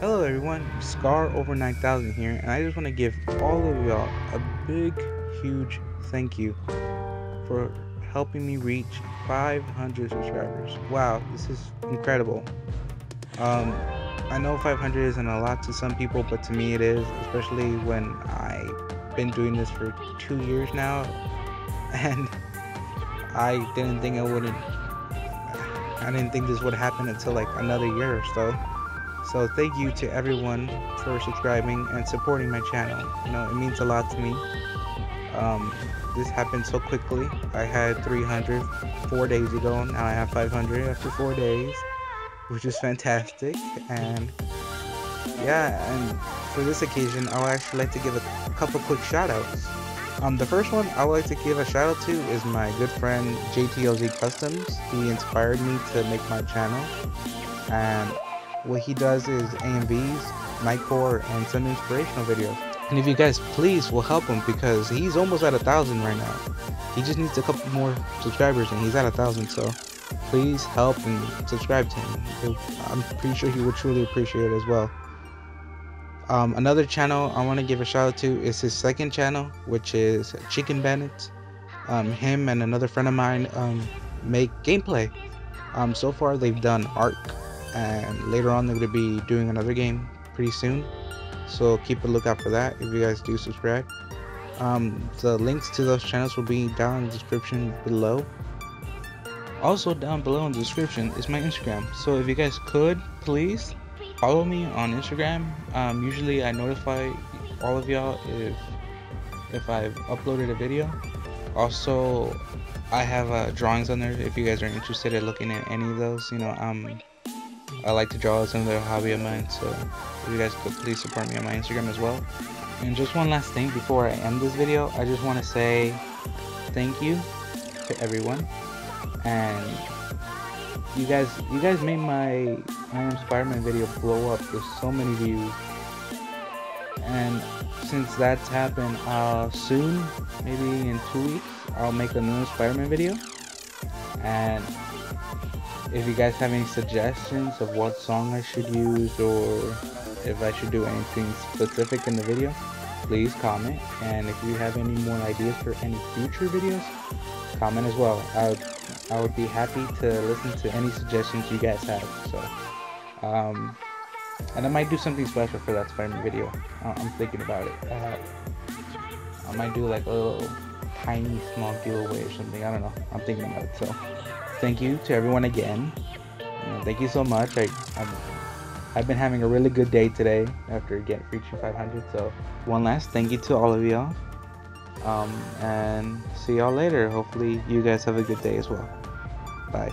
Hello everyone, Scarover 9000 here, and I just want to give all of y'all a big, huge thank you for helping me reach 500 subscribers. Wow, this is incredible. Um, I know 500 isn't a lot to some people, but to me it is, especially when I've been doing this for two years now, and I didn't think I wouldn't. I didn't think this would happen until like another year or so. So thank you to everyone for subscribing and supporting my channel. You know, it means a lot to me. Um, this happened so quickly. I had 300 four days ago. Now I have 500 after four days, which is fantastic. And yeah, and for this occasion, I would actually like to give a, couple quick shout outs. Um, the first one I would like to give a shout out to is my good friend JTOZ Customs. He inspired me to make my channel. And what he does is AMVs, Nightcore, and some inspirational videos. And if you guys please will help him because he's almost at a thousand right now. He just needs a couple more subscribers and he's at a thousand. So please help and subscribe to him. I'm pretty sure he would truly appreciate it as well. Um, another channel I want to give a shout out to is his second channel, which is Chicken Bandits. Um, him and another friend of mine um, make gameplay. Um, so far they've done Ark, and later on they're going to be doing another game pretty soon. So keep a lookout for that if you guys do subscribe. Um, the links to those channels will be down in the description below. Also down below in the description is my instagram. So if you guys could please follow me on instagram. Um, usually i notify all of y'all if if i've uploaded a video. Also i have uh, drawings on there if you guys are interested in looking at any of those. You know um I like to draw. It's another hobby of mine. So if you guys could please support me on my Instagram as well. And just one last thing before I end this video, I just want to say thank you to everyone. And you guys, you guys made my I am Spider-Man video blow up with so many views. And since that's happened, uh, soon, maybe in two weeks, I'll make another Spider-Man video. And if you guys have any suggestions of what song I should use or if I should do anything specific in the video, please comment. And if you have any more ideas for any future videos, comment as well. I would, I would be happy to listen to any suggestions you guys have. So, um, and I might do something special for that Spider-Man video. I'm thinking about it. Uh, I might do like a little tiny small giveaway or something. I don't know. I'm thinking about it. So thank you to everyone again. thank you so much. I, I've, I've been having a really good day today after getting reaching 500. So one last thank you to all of y'all. Um, and see y'all later. Hopefully you guys have a good day as well. Bye.